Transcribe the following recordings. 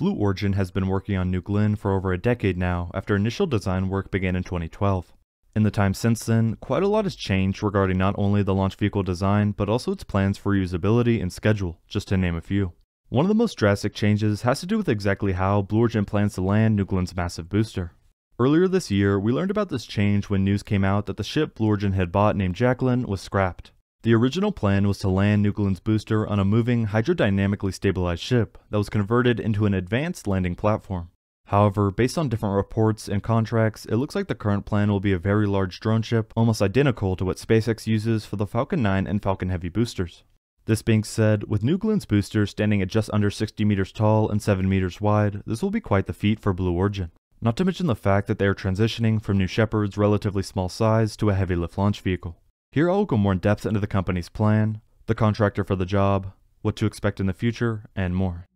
Blue Origin has been working on New Glenn for over a decade now after initial design work began in 2012. In the time since then, quite a lot has changed regarding not only the launch vehicle design, but also its plans for usability and schedule, just to name a few. One of the most drastic changes has to do with exactly how Blue Origin plans to land New Glenn's massive booster. Earlier this year, we learned about this change when news came out that the ship Blue Origin had bought named Jacklyn was scrapped. The original plan was to land Glenn's booster on a moving, hydrodynamically stabilized ship that was converted into an advanced landing platform. However, based on different reports and contracts, it looks like the current plan will be a very large drone ship, almost identical to what SpaceX uses for the Falcon 9 and Falcon Heavy boosters. This being said, with Glenn's booster standing at just under 60 meters tall and 7 meters wide, this will be quite the feat for Blue Origin. Not to mention the fact that they are transitioning from New Shepard's relatively small size to a heavy lift launch vehicle. Here I will go more in depth into the company's plan, the contractor for the job, what to expect in the future, and more.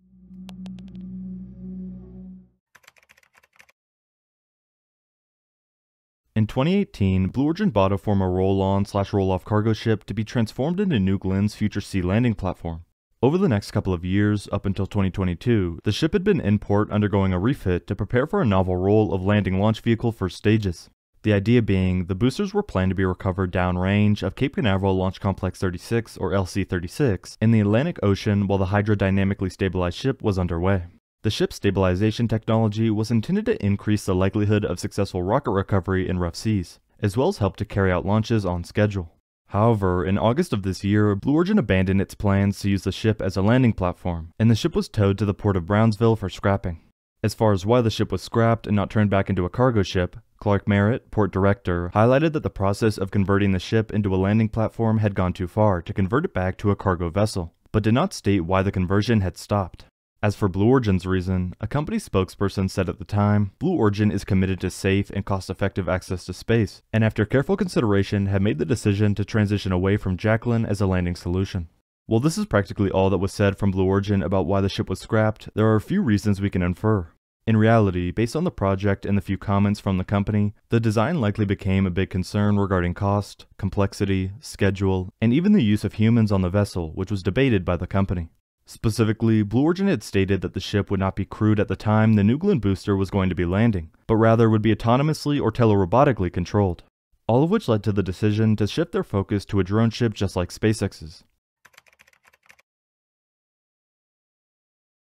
In 2018, Blue Origin bought a former roll-on slash roll-off cargo ship to be transformed into New Glenn's future sea landing platform. Over the next couple of years, up until 2022, the ship had been in port undergoing a refit to prepare for a novel role of landing launch vehicle first stages. The idea being, the boosters were planned to be recovered downrange of Cape Canaveral Launch Complex 36 or LC-36 in the Atlantic Ocean while the hydrodynamically stabilized ship was underway. The ship's stabilization technology was intended to increase the likelihood of successful rocket recovery in rough seas, as well as help to carry out launches on schedule. However, in August of this year, Blue Origin abandoned its plans to use the ship as a landing platform, and the ship was towed to the port of Brownsville for scrapping. As far as why the ship was scrapped and not turned back into a cargo ship, Clark Merritt, port director, highlighted that the process of converting the ship into a landing platform had gone too far to convert it back to a cargo vessel, but did not state why the conversion had stopped. As for Blue Origin's reason, a company spokesperson said at the time, Blue Origin is committed to safe and cost-effective access to space, and after careful consideration have made the decision to transition away from Jacklyn as a landing solution. While this is practically all that was said from Blue Origin about why the ship was scrapped, there are a few reasons we can infer. In reality, based on the project and the few comments from the company, the design likely became a big concern regarding cost, complexity, schedule, and even the use of humans on the vessel, which was debated by the company. Specifically, Blue Origin had stated that the ship would not be crewed at the time the New Glenn booster was going to be landing, but rather would be autonomously or telerobotically controlled. All of which led to the decision to shift their focus to a drone ship just like SpaceX's.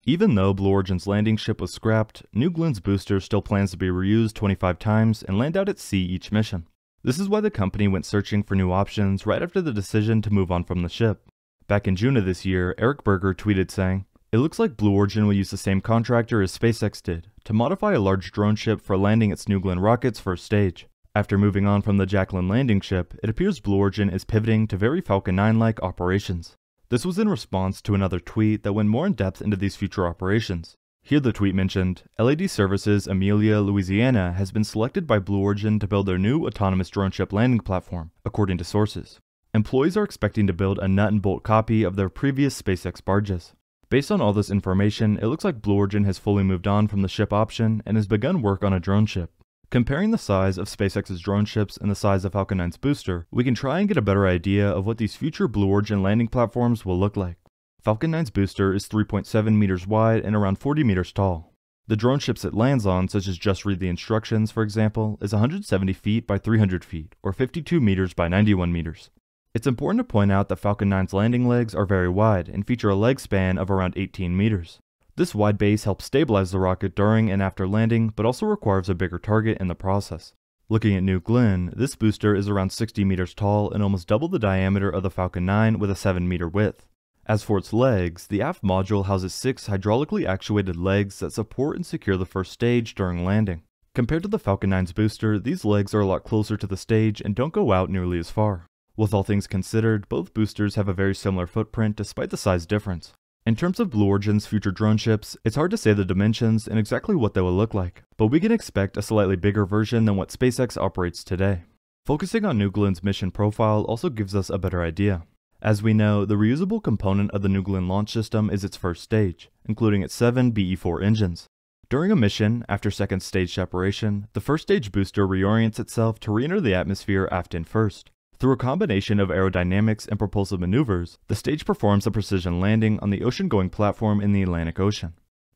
Even though Blue Origin's landing ship was scrapped, New Glenn's booster still plans to be reused 25 times and land out at sea each mission. This is why the company went searching for new options right after the decision to move on from the ship. Back in June of this year, Eric Berger tweeted saying, It looks like Blue Origin will use the same contractor as SpaceX did to modify a large drone ship for landing its New Glenn rocket's first stage. After moving on from the Jacklyn landing ship, it appears Blue Origin is pivoting to very Falcon 9-like operations. This was in response to another tweet that went more in depth into these future operations. Here the tweet mentioned, LAD Services Amelia, Louisiana has been selected by Blue Origin to build their new autonomous drone ship landing platform, according to sources. Employees are expecting to build a nut and bolt copy of their previous SpaceX barges. Based on all this information, it looks like Blue Origin has fully moved on from the ship option and has begun work on a drone ship. Comparing the size of SpaceX's drone ships and the size of Falcon 9's booster, we can try and get a better idea of what these future Blue Origin landing platforms will look like. Falcon 9's booster is 3.7 meters wide and around 40 meters tall. The drone ships it lands on, such as Just Read the Instructions for example, is 170 feet by 300 feet, or 52 meters by 91 meters. It's important to point out that Falcon 9's landing legs are very wide and feature a leg span of around 18 meters. This wide base helps stabilize the rocket during and after landing, but also requires a bigger target in the process. Looking at New Glenn, this booster is around 60 meters tall and almost double the diameter of the Falcon 9 with a 7 meter width. As for its legs, the aft module houses six hydraulically actuated legs that support and secure the first stage during landing. Compared to the Falcon 9's booster, these legs are a lot closer to the stage and don't go out nearly as far. With all things considered, both boosters have a very similar footprint despite the size difference. In terms of Blue Origin's future drone ships, it's hard to say the dimensions and exactly what they will look like, but we can expect a slightly bigger version than what SpaceX operates today. Focusing on New Glenn's mission profile also gives us a better idea. As we know, the reusable component of the New Glenn launch system is its first stage, including its 7 BE-4 engines. During a mission, after second stage separation, the first stage booster reorients itself to re-enter the atmosphere aft in first. Through a combination of aerodynamics and propulsive maneuvers, the stage performs a precision landing on the ocean-going platform in the Atlantic Ocean.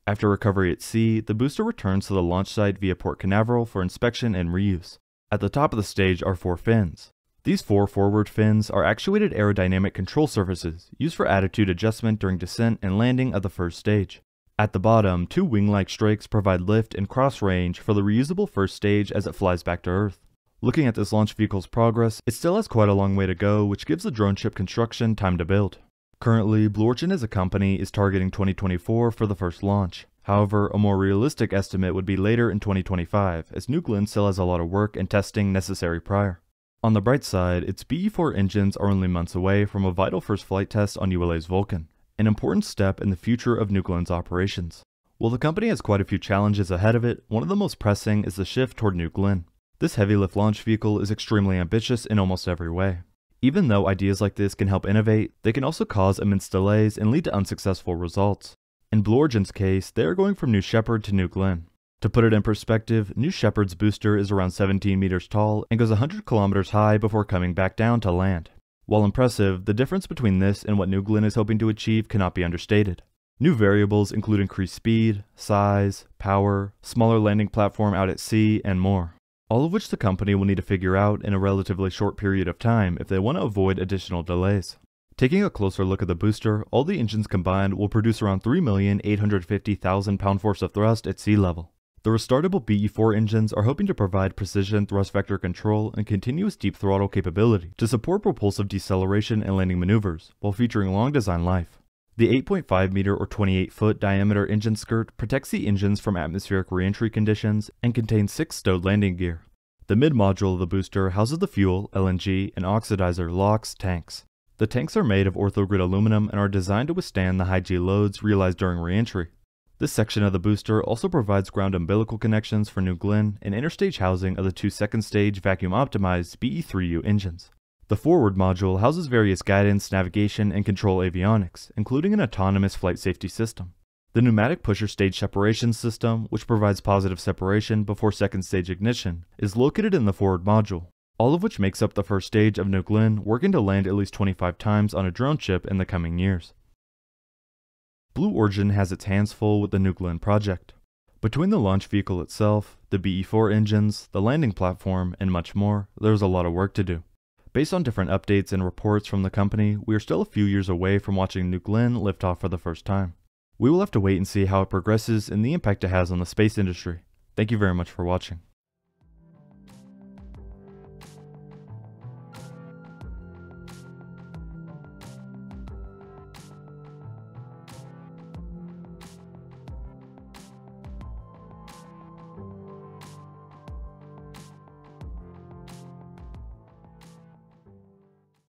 After recovery at sea, the booster returns to the launch site via Port Canaveral for inspection and reuse. At the top of the stage are four fins. These four forward fins are actuated aerodynamic control surfaces used for attitude adjustment during descent and landing of the first stage. At the bottom, two wing-like strakes provide lift and cross range for the reusable first stage as it flies back to Earth. Looking at this launch vehicle's progress, it still has quite a long way to go, which gives the drone ship construction time to build. Currently, Blue Origin as a company is targeting 2024 for the first launch. However, a more realistic estimate would be later in 2025, as New Glenn still has a lot of work and testing necessary prior. On the bright side, its BE-4 engines are only months away from a vital first flight test on ULA's Vulcan, an important step in the future of New Glenn's operations. While the company has quite a few challenges ahead of it, one of the most pressing is the shift toward New Glenn. This heavy lift launch vehicle is extremely ambitious in almost every way. Even though ideas like this can help innovate, they can also cause immense delays and lead to unsuccessful results. In Blue Origin's case, they are going from New Shepard to New Glenn. To put it in perspective, New Shepard's booster is around 17 meters tall and goes 100 kilometers high before coming back down to land. While impressive, the difference between this and what New Glenn is hoping to achieve cannot be understated. New variables include increased speed, size, power, smaller landing platform out at sea, and more all of which the company will need to figure out in a relatively short period of time if they want to avoid additional delays. Taking a closer look at the booster, all the engines combined will produce around 3,850,000 pound-force of thrust at sea level. The restartable BE-4 engines are hoping to provide precision thrust vector control and continuous deep throttle capability to support propulsive deceleration and landing maneuvers, while featuring long design life. The 8.5 meter or 28 foot diameter engine skirt protects the engines from atmospheric reentry conditions and contains six stowed landing gear. The mid module of the booster houses the fuel, LNG, and oxidizer LOX tanks. The tanks are made of orthogrid aluminum and are designed to withstand the high G loads realized during reentry. This section of the booster also provides ground umbilical connections for New Glenn and interstage housing of the two second stage vacuum optimized BE3U engines. The forward module houses various guidance, navigation, and control avionics, including an autonomous flight safety system. The pneumatic pusher stage separation system, which provides positive separation before second stage ignition, is located in the forward module, all of which makes up the first stage of New Glenn working to land at least 25 times on a drone ship in the coming years. Blue Origin has its hands full with the New Glenn project. Between the launch vehicle itself, the BE-4 engines, the landing platform, and much more, there's a lot of work to do. Based on different updates and reports from the company, we are still a few years away from watching New Glenn lift off for the first time. We will have to wait and see how it progresses and the impact it has on the space industry. Thank you very much for watching.